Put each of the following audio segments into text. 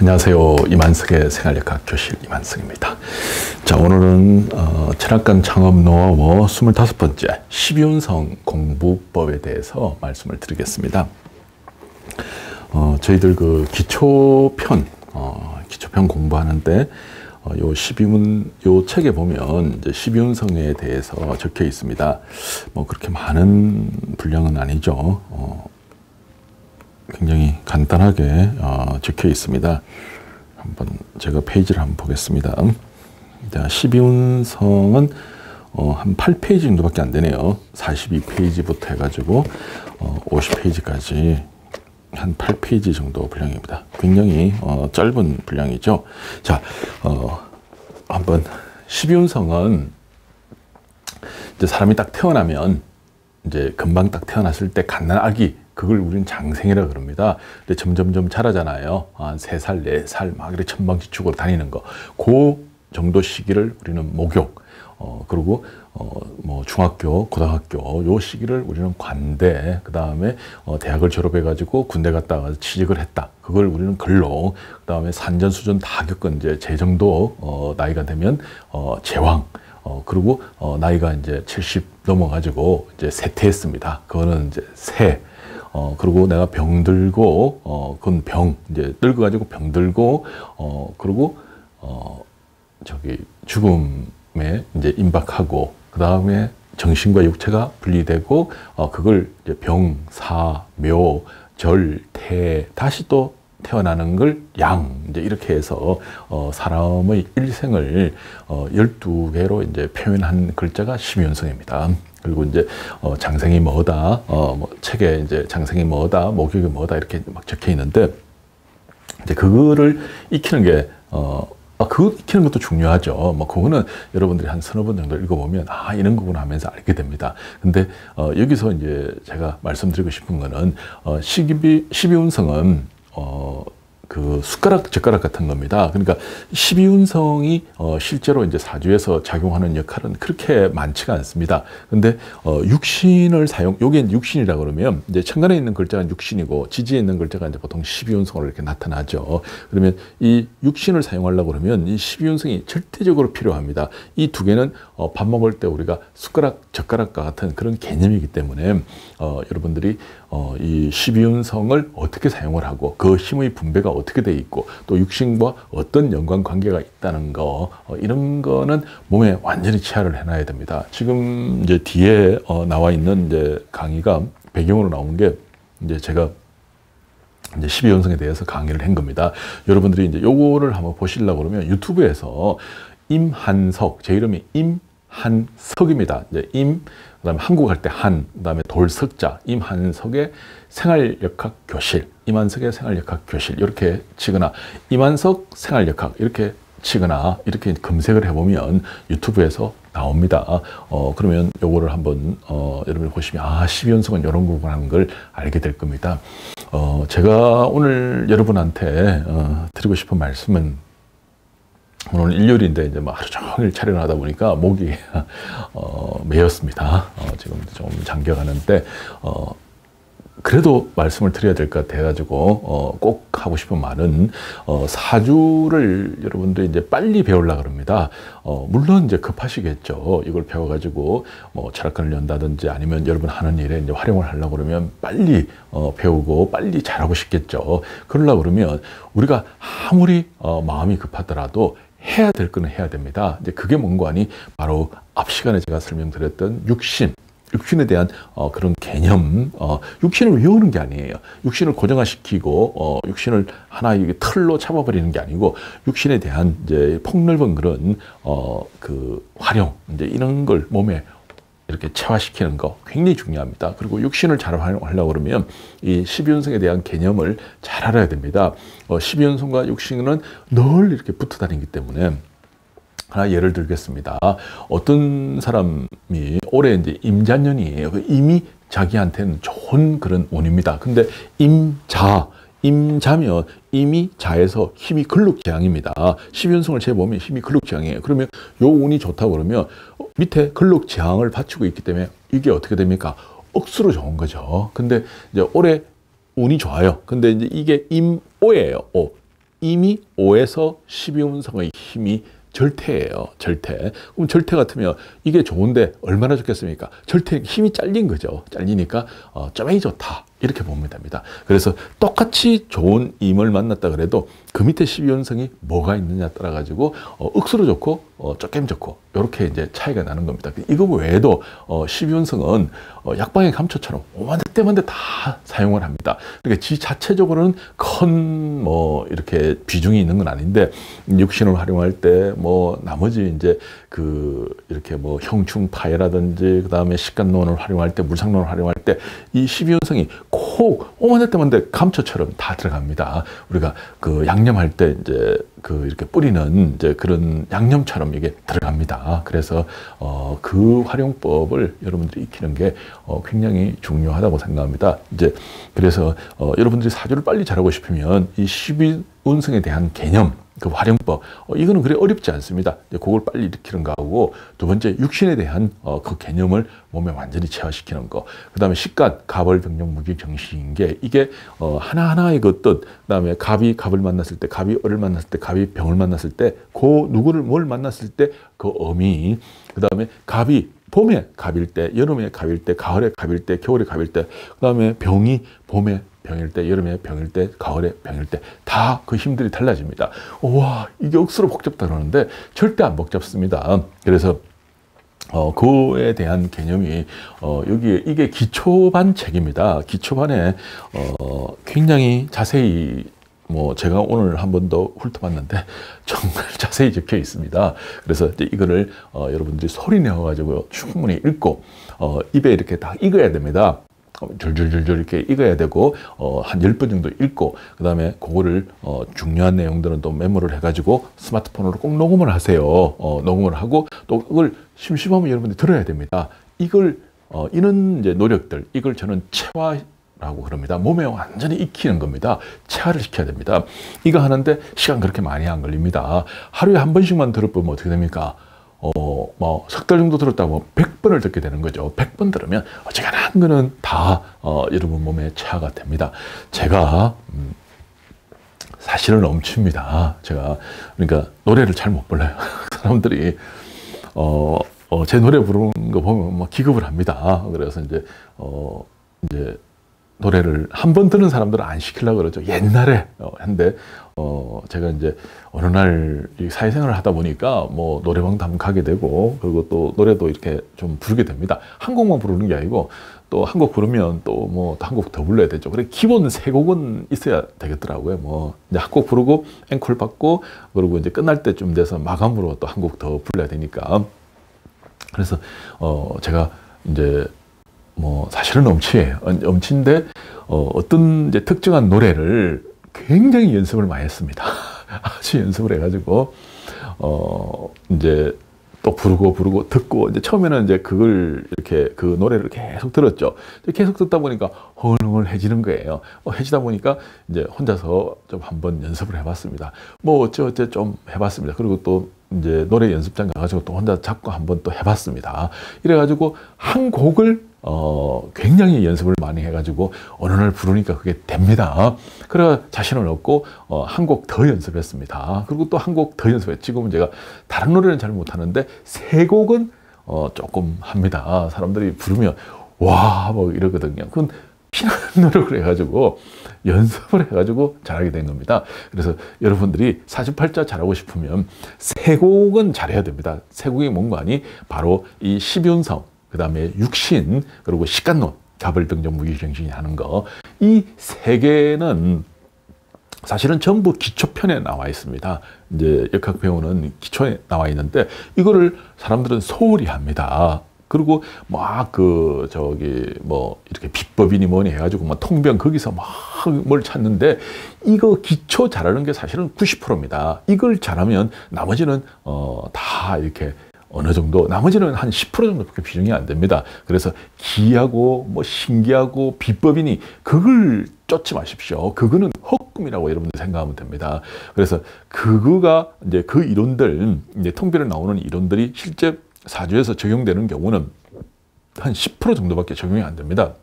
안녕하세요. 이만석의 생활역학 교실 이만석입니다. 자, 오늘은 어, 철학관 창업 노하우 25번째 12운성 공부법에 대해서 말씀을 드리겠습니다. 어, 저희들 그 기초편, 어, 기초편 공부하는데 어, 요 12운, 요 책에 보면 이제 12운성에 대해서 적혀 있습니다. 뭐 그렇게 많은 분량은 아니죠. 어, 굉장히 간단하게 어, 적혀 있습니다. 한번 제가 페이지를 한번 보겠습니다. 자, 12운성은 어, 한 8페이지 정도밖에 안 되네요. 42페이지부터 해가지고 어, 50페이지까지 한 8페이지 정도 분량입니다. 굉장히 어, 짧은 분량이죠. 자, 어, 한번 12운성은 이제 사람이 딱 태어나면 이제 금방 딱 태어났을 때 갓난 아기 그걸 우리는 장생이라 그럽니다. 근데 점점점 자라잖아요. 한 세 살, 네 살, 막 이렇게 천방지축으로 다니는 거. 그 정도 시기를 우리는 목욕, 어, 그리고, 어, 뭐, 중학교, 고등학교, 요 시기를 우리는 관대, 그 다음에, 어, 대학을 졸업해가지고 군대 갔다 와서 취직을 했다. 그걸 우리는 근로, 그 다음에 산전수전 다 겪은 이제 제 정도, 어, 나이가 되면, 어, 제왕, 어, 그리고, 어, 나이가 이제 70 넘어가지고 이제 세퇴했습니다. 그거는 이제 새, 어, 그리고 내가 병 들고, 어, 그건 병, 이제 늙어가지고 병 들고, 어, 그리고, 어, 저기 죽음에 이제 임박하고, 그 다음에 정신과 육체가 분리되고, 어, 그걸 이제 병, 사, 묘, 절, 태, 다시 또 태어나는 걸 양, 이제 이렇게 해서, 어, 사람의 일생을, 어, 12개로 이제 표현한 글자가 심윤성입니다. 그리고 이제 어, 장생이 뭐다, 어, 뭐 책에 이제 장생이 뭐다, 목욕이 뭐다 이렇게 막 적혀 있는데 이제 그거를 익히는 게 어, 아, 그거 익히는 것도 중요하죠. 뭐, 그거는 여러분들이 한 서너 번 정도 읽어보면, 아, 이런 거구나 하면서 알게 됩니다. 근데, 어, 여기서 이제 제가 말씀드리고 싶은 거는, 어, 12, 12운성은, 어, 그 숟가락 젓가락 같은 겁니다. 그러니까 12운성이 어 실제로 이제 사주에서 작용하는 역할은 그렇게 많지가 않습니다. 근데 어 육신을 사용 요게 육신이라 그러면 이제 천간에 있는 글자가 육신이고 지지에 있는 글자가 이제 보통 12운성으로 이렇게 나타나죠. 그러면 이 육신을 사용하려고 그러면 이 12운성이 절대적으로 필요합니다. 이 두 개는 어 밥 먹을 때 우리가 숟가락 젓가락과 같은 그런 개념이기 때문에 어 여러분들이 어 이 12운성을 어떻게 사용을 하고 그 힘의 분배가 어떻게 돼 있고 또 육신과 어떤 연관 관계가 있다는 거 어, 이런 거는 몸에 완전히 치하를 해놔야 됩니다. 지금 이제 뒤에 어, 나와 있는 이제 강의가 배경으로 나온 게 이제 제가 이제 12연성에 대해서 강의를 한 겁니다. 여러분들이 이제 요거를 한번 보시려고 그러면 유튜브에서 임한석, 제 이름이 임한석입니다. 이제 임, 그 다음에 한국 할 때 한, 그 다음에 돌석자, 임한석의 생활역학 교실, 임한석의 생활역학 교실, 이렇게 치거나, 임한석 생활역학, 이렇게 치거나, 이렇게 검색을 해보면 유튜브에서 나옵니다. 어, 그러면 요거를 한번, 어, 여러분이 보시면, 아, 12연속은 이런 거구나 하는 걸 알게 될 겁니다. 어, 제가 오늘 여러분한테, 어, 드리고 싶은 말씀은 오늘 일요일인데 이제 뭐 하루 종일 촬영을 하다 보니까 목이 어, 메였습니다. 어, 지금 좀 잠겨가는데 어, 그래도 말씀을 드려야 될 것 같아가지고 어, 꼭 하고 싶은 말은 어, 사주를 여러분들이 이제 빨리 배우려 그럽니다. 어, 물론 이제 급하시겠죠. 이걸 배워가지고 뭐 철학관을 연다든지 아니면 여러분 하는 일에 이제 활용을 하려고 그러면 빨리 어, 배우고 빨리 잘하고 싶겠죠. 그러려 그러면 우리가 아무리 어, 마음이 급하더라도 해야 될 거는 해야 됩니다. 이제 그게 뭔가 하니 바로 앞 시간에 제가 설명드렸던 육신, 육신에 대한 어, 그런 개념, 어, 육신을 외우는 게 아니에요. 육신을 고정화시키고 어, 육신을 하나의 틀로 잡아버리는 게 아니고 육신에 대한 이제 폭넓은 그런 어, 그 활용, 이제 이런 걸 몸에 이렇게 체화시키는 거 굉장히 중요합니다. 그리고 육신을 잘 활용하려고 그러면 이 12연성에 대한 개념을 잘 알아야 됩니다. 어, 12연성과 육신은 늘 이렇게 붙어 다니기 때문에 하나 예를 들겠습니다. 어떤 사람이 올해 이제 임자년이에요. 그 이미 자기한테는 좋은 그런 운입니다. 근데 임자, 임자면 이미 자에서 힘이 근록지향입니다. 12연성을 재보면 힘이 근록지향이에요. 그러면 요 운이 좋다 그러면 밑에 근록지향을 받치고 있기 때문에 이게 어떻게 됩니까? 억수로 좋은 거죠. 근데 이제 올해 운이 좋아요. 근데 이제 이게 임오예요. 오. 이미 5에서 12운성의 힘이 절대예요. 절대. 그럼 절대 같으면 이게 좋은데 얼마나 좋겠습니까? 절대 힘이 잘린 거죠. 잘리니까 어, 점이 좋다. 이렇게 보면 됩니다. 그래서 똑같이 좋은 임을 만났다 그래도 그 밑에 12연성이 뭐가 있느냐 따라 가지고 어, 억수로 좋고 어, 쪼깸 좋고 이렇게 이제 차이가 나는 겁니다. 이거 외에도 어, 12연성은 어, 약방의 감초처럼 오만 때만데 다 사용을 합니다. 그러니까 지 자체적으로는 큰 뭐 이렇게 비중이 있는 건 아닌데 육신을 활용할 때 뭐 나머지 이제 그 이렇게 뭐 형충파해라든지 그 다음에 식간론을 활용할 때 물상론을 활용할 때 이 12연성이 콕 오만 때만데 감초처럼 다 들어갑니다. 우리가 그 양념할 때 이제 그 이렇게 뿌리는 이제 그런 양념처럼 이게 들어갑니다. 그래서 어 그 활용법을 여러분들이 익히는 게 어 굉장히 중요하다고 생각합니다. 이제 그래서 어 여러분들이 사주를 빨리 잘하고 싶으면 이 12 운성에 대한 개념 그 활용법 어, 이거는 그래 어렵지 않습니다. 그걸 빨리 일으키는 거하고 두 번째 육신에 대한 어, 그 개념을 몸에 완전히 체화시키는 거. 그 다음에 식간 가벌 병력 무기 정신인 게 이게 어, 하나 하나의 그 뜻. 그 다음에 갑이 갑을 만났을 때, 갑이 을을 만났을 때, 갑이 병을 만났을 때, 그 누구를 뭘 만났을 때 그 어미. 그 다음에 갑이 봄에 갑일 때, 여름에 갑일 때, 가을에 갑일 때, 겨울에 갑일 때, 그 다음에 병이 봄에 병일 때, 여름에 병일 때, 가을에 병일 때 다 그 힘들이 달라집니다. 와 이게 억수로 복잡다 그러는데 절대 안 복잡습니다. 그래서 어, 그에 대한 개념이, 어, 여기, 이게 기초반 책입니다. 기초반에, 어, 굉장히 자세히, 뭐, 제가 오늘 한 번 더 훑어봤는데, 정말 자세히 적혀 있습니다. 그래서 이제 이거를, 어, 여러분들이 소리 내어 가지고 충분히 읽고, 어, 입에 이렇게 다 익어야 됩니다. 줄줄줄줄 이렇게 읽어야 되고 어, 한열번 정도 읽고 그 다음에 그거를 어, 중요한 내용들은 또 메모를 해가지고 스마트폰으로 꼭 녹음을 하세요. 어, 녹음을 하고 또 그걸 심심하면 여러분들이 들어야 됩니다. 이걸 어, 이런 이제 노력들 이걸 저는 체화 라고 그럽니다. 몸에 완전히 익히는 겁니다. 체화를 시켜야 됩니다. 이거 하는데 시간 그렇게 많이 안 걸립니다. 하루에 한 번씩만 들어보면 어떻게 됩니까? 어, 뭐, 석 달 정도 들었다고 100번을 듣게 되는 거죠. 100번 들으면 어지간한 거는 다, 어, 여러분 몸에 체화가 됩니다. 제가, 음, 사실은 넘칩니다. 제가, 그러니까 노래를 잘 못 불러요. 사람들이, 어, 어, 제 노래 부르는 거 보면 막 기겁을 합니다. 그래서 이제, 어, 이제, 노래를 한번 듣는 사람들은 안 시키려고 그러죠. 옛날에 어, 했는데 어, 제가 이제 어느 날 사회생활을 하다 보니까 뭐 노래방도 한번 가게 되고 그리고 또 노래도 이렇게 좀 부르게 됩니다. 한 곡만 부르는 게 아니고 또 한 곡 부르면 또 뭐 한 곡 더 불러야 되죠. 그래 기본 세 곡은 있어야 되겠더라고요. 뭐 이제 한 곡 부르고 앵콜 받고 그리고 이제 끝날 때쯤 돼서 마감으로 또 한 곡 더 불러야 되니까 그래서 어 제가 이제 뭐 사실은 엄치예요. 엄치인데 어, 어떤 이제 특정한 노래를 굉장히 연습을 많이 했습니다. 아주 연습을 해가지고 어 이제 또 부르고 부르고 듣고 이제 처음에는 이제 그걸 이렇게 그 노래를 계속 들었죠. 계속 듣다 보니까 허능을해지는 거예요. 어, 해지다 보니까 이제 혼자서 좀 한번 연습을 해봤습니다. 뭐 어째 어째 좀 해봤습니다. 그리고 또 이제 노래 연습장 가가지고 또 혼자 잡고 한번 또 해봤습니다. 이래가지고 한 곡을 어, 굉장히 연습을 많이 해가지고 어느 날 부르니까 그게 됩니다. 그래 자신을 얻고 어, 한곡 더 연습했습니다. 그리고 또 한 곡 더 연습했. 지금은 제가 다른 노래는 잘 못하는데 세 곡은 어, 조금 합니다. 사람들이 부르면 와 뭐 이러거든요. 그건 피나는 노력을 해가지고 연습을 해가지고 잘하게 된 겁니다. 그래서 여러분들이 사주팔자 잘하고 싶으면 세 곡은 잘해야 됩니다. 세 곡이 뭔가 하니 바로 이 십윤성 그 다음에 육신, 그리고 식간론, 자벌병정 무기정신이 하는 거. 이 세 개는 사실은 전부 기초편에 나와 있습니다. 이제 역학 배우는 기초에 나와 있는데 이거를 사람들은 소홀히 합니다. 그리고 막 그 저기 뭐 이렇게 비법이니 뭐니 해가지고 막 통변 거기서 막 뭘 찾는데 이거 기초 잘하는 게 사실은 90%입니다. 이걸 잘하면 나머지는 어 다 이렇게 어느 정도 나머지는 한 10% 정도밖에 비중이 안 됩니다. 그래서 기하고 뭐 신기하고 비법이니 그걸 쫓지 마십시오. 그거는 헛꿈이라고 여러분들 생각하면 됩니다. 그래서 그거가 이제 그 이론들 이제 통비에 나오는 이론들이 실제 사주에서 적용되는 경우는 한 10% 정도밖에 적용이 안 됩니다.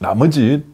나머지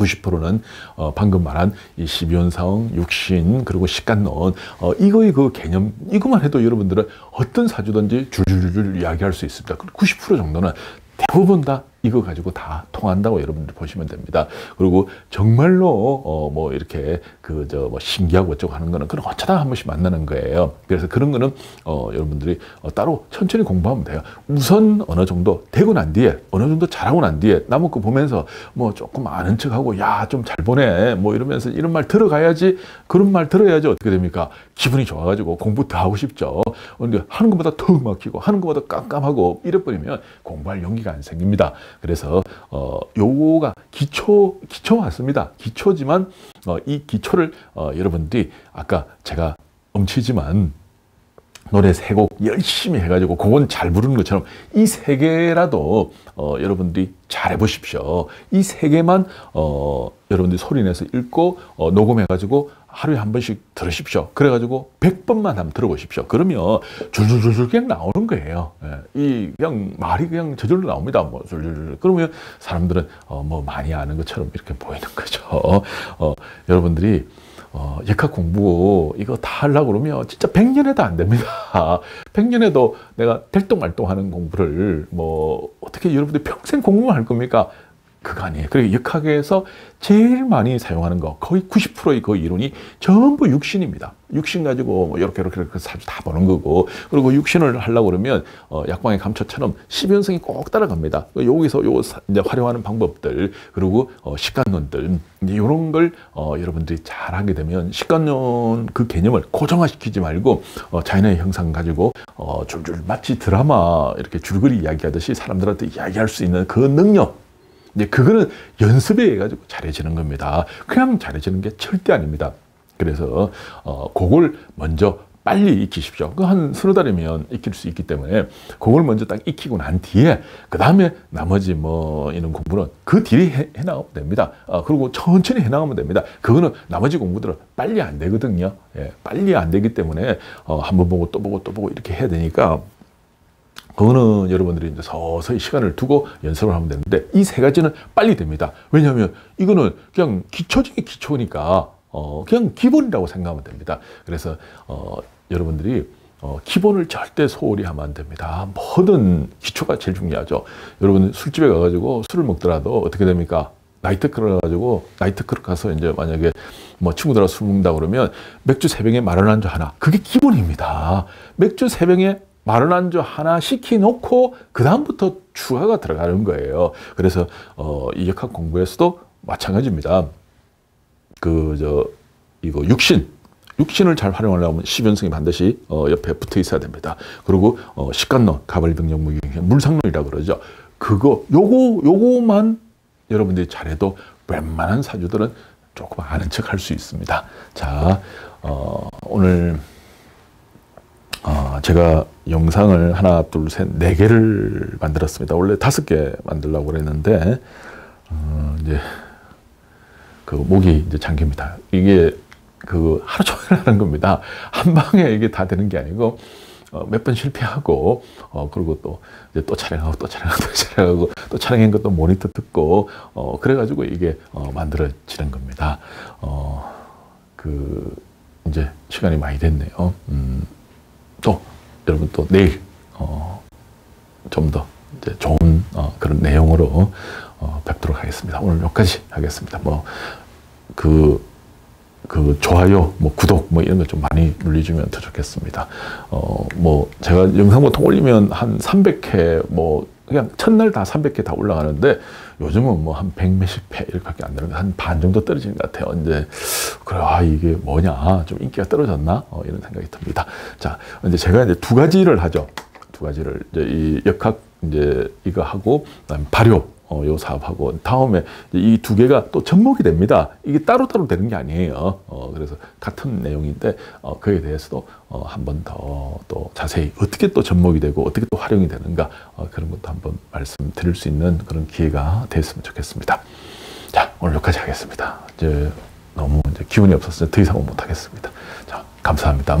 90%는 어, 방금 말한 이 12연성, 육신, 그리고 식간론 어, 이거의 그 개념 이것만 해도 여러분들은 어떤 사주든지 줄줄줄 이야기할 수 있습니다. 90% 정도는 대부분 다 이거 가지고 다 통한다고 여러분들 보시면 됩니다. 그리고 정말로 어 뭐 이렇게 그 저 뭐 신기하고 어쩌고 하는 거는 그런 어쩌다 한 번씩 만나는 거예요. 그래서 그런 거는 어 여러분들이 어 따로 천천히 공부하면 돼요. 우선 어느 정도 되고 난 뒤에 어느 정도 잘하고 난 뒤에 남은 거 보면서 뭐 조금 아는 척하고 야 좀 잘 보내 뭐 이러면서 이런 말 들어가야지 그런 말 들어야지 어떻게 됩니까? 기분이 좋아가지고 공부 더 하고 싶죠. 근데 하는 것보다 더 막히고 하는 것보다 깜깜하고 이래버리면 공부할 용기가 안 생깁니다. 그래서 어 요거가 기초 기초 맞습니다. 기초지만 어, 이 기초를 어, 여러분들이 아까 제가 엄치지만 노래 세 곡 열심히 해가지고 그건 잘 부르는 것처럼 이 세 개라도 어, 여러분들이 잘 해보십시오. 이 세 개만 어, 여러분들이 소리내서 읽고 어, 녹음해가지고 하루에 한 번씩 들으십시오. 그래가지고 100번만 한번 들어보십시오. 그러면 줄줄줄줄 그냥 나오는 거예요. 예. 이 그냥 말이 그냥 저절로 나옵니다. 뭐 줄줄줄. 그러면 사람들은 어, 뭐 많이 아는 것처럼 이렇게 보이는 거죠. 어, 여러분들이 어, 역학 공부 이거 다 하려고 그러면 진짜 100년에도 안 됩니다. 100년에도 내가 될동말동 하는 공부를 뭐 어떻게 여러분들 평생 공부만 할 겁니까? 그거 아니에요. 그리고 역학에서 제일 많이 사용하는 거 거의 90%의 그 이론이 전부 육신입니다. 육신 가지고 뭐 이렇게 이렇게 이렇게 사주 다 보는 거고 그리고 육신을 하려고 그러면 어 약방의 감초처럼 십연성이 꼭 따라갑니다. 여기서 요 이제 활용하는 방법들 그리고 어 식관론들 이제 이런 걸 어 여러분들이 잘 하게 되면 식관론 그 개념을 고정화시키지 말고 어 자연의 형상 가지고 어 줄줄 마치 드라마 이렇게 줄거리 이야기하듯이 사람들한테 이야기할 수 있는 그 능력 이제 그거는 연습에 의해 가지고 잘해지는 겁니다. 그냥 잘해지는 게 절대 아닙니다. 그래서 어 그걸 먼저 빨리 익히십시오. 그한 서너 달이면 익힐 수 있기 때문에 그걸 먼저 딱 익히고 난 뒤에 그 다음에 나머지 뭐 이런 공부는 그 뒤에 해, 해 나가면 됩니다. 어, 그리고 천천히 해 나가면 됩니다. 그거는 나머지 공부들은 빨리 안 되거든요. 예, 빨리 안 되기 때문에 어, 한번 보고 또 보고 또 보고 이렇게 해야 되니까 그거는 여러분들이 이제 서서히 시간을 두고 연습을 하면 되는데 이 세 가지는 빨리 됩니다. 왜냐하면 이거는 그냥 기초 중에 기초니까 어 그냥 기본이라고 생각하면 됩니다. 그래서 어 여러분들이 어, 기본을 절대 소홀히 하면 안 됩니다. 모든 기초가 제일 중요하죠. 여러분 술집에 가가지고 술을 먹더라도 어떻게 됩니까? 나이트클럽 가지고 나이트클럽 가서 이제 만약에 뭐 친구들하고 술 먹는다 그러면 맥주 세 병에 마른 안주 하나 그게 기본입니다. 맥주 세 병에 마른 안주 하나 시켜놓고 그 다음부터 추가가 들어가는 거예요. 그래서 어, 이 역학 공부에서도 마찬가지입니다. 그 저 이거 육신 육신을 잘 활용하려면 십연성이 반드시 어, 옆에 붙어 있어야 됩니다. 그리고 어, 식간론, 가벌병력 무경 물상론이라 그러죠. 그거 요거 요거만 여러분들이 잘해도 웬만한 사주들은 조금 아는 척 할 수 있습니다. 자, 어, 오늘 어, 제가 영상을 하나, 둘, 셋, 네 개를 만들었습니다. 원래 다섯 개 만들려고 그랬는데, 어, 이제, 그 목이 이제 잠깁니다. 이게 그 하루 종일 하는 겁니다. 한 방에 이게 다 되는 게 아니고, 어, 몇 번 실패하고, 어, 그리고 또, 이제 또 촬영하고, 또 촬영하고, 또 촬영하고, 또 촬영한 것도 모니터 듣고, 어, 그래가지고 이게, 어, 만들어지는 겁니다. 어, 그, 이제 시간이 많이 됐네요. 음. 또 여러분 또 내일 어, 좀 더 좋은 어, 그런 내용으로 어, 뵙도록 하겠습니다. 오늘 여기까지 하겠습니다. 뭐 그 그 좋아요, 뭐 구독, 뭐 이런 거 좀 많이 눌러주면 더 좋겠습니다. 어, 뭐 제가 영상 보통 올리면 한 300회, 뭐 그냥 첫날 다 300회 다 올라가는데 요즘은 뭐 한 100 몇십 회 이렇게밖에 안 되는데 한 반 정도 떨어지는 것 같아요. 이제 그래 아 이게 뭐냐 좀 인기가 떨어졌나 어, 이런 생각이 듭니다. 자 이제 제가 이제 두 가지를 하죠. 두 가지를 이제 이 역학 이제 이거 하고 발효 어, 요 사업하고 다음에 이 두 개가 또 접목이 됩니다. 이게 따로따로 되는 게 아니에요. 어, 그래서 같은 내용인데 어, 그에 대해서도 어, 한번 더 또 자세히 어떻게 또 접목이 되고 어떻게 또 활용이 되는가 어, 그런 것도 한번 말씀드릴 수 있는 그런 기회가 됐으면 좋겠습니다. 자 오늘 여기까지 하겠습니다. 이제 너무 이제 기운이 없어서 더 이상은 못하겠습니다. 자 감사합니다.